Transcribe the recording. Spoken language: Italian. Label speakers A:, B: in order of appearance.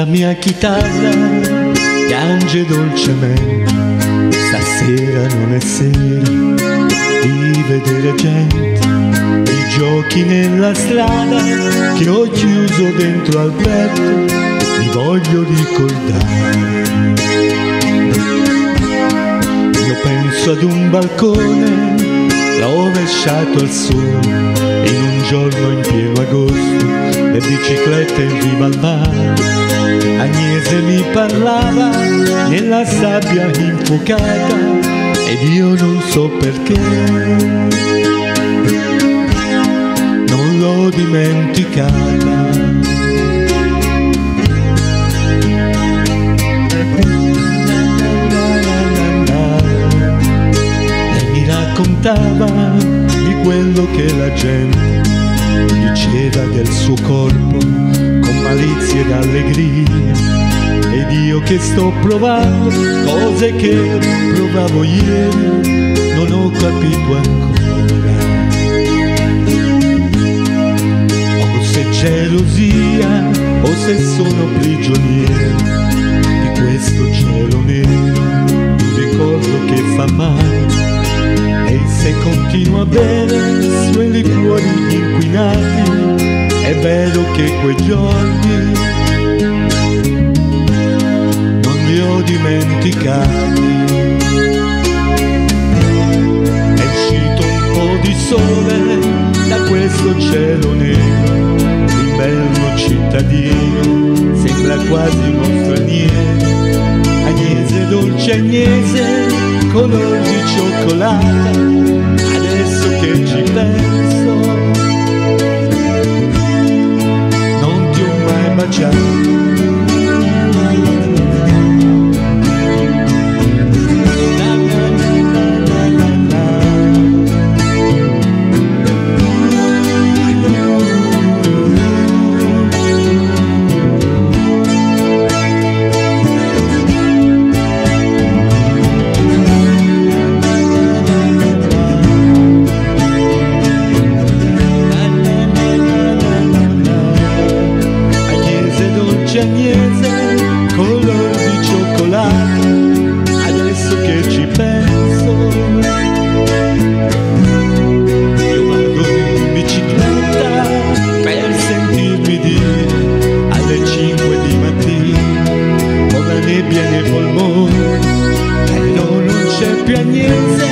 A: mia chitarra piange dolcemente, stasera non è sera di vedere gente, i giochi nella strada che ho chiuso dentro al petto, mi voglio ricordare. Io penso ad un balcone rovesciato al sole in un giorno in pieno agosto le biciclette in riva al mare Agnese mi parlava nella sabbia infuocata ed io non so perché. Non l'ho dimenticata. Lei mi raccontava di quello che la gente diceva del suo corpo con malizia ed allegria io che sto provando cose che provavo ieri non ho capito ancora. O se gelosia o se sono prigioniero di questo cielo nero un ricordo che fa male. E se continuo a bere suoi liquori inquinati è vero che quei giorni dimenticati. È uscito un po' di sole da questo cielo nero l'inverno cittadino sembra quasi uno straniero. Agnese, dolce Agnese, color di cioccolata, adesso che ci penso, 愿你走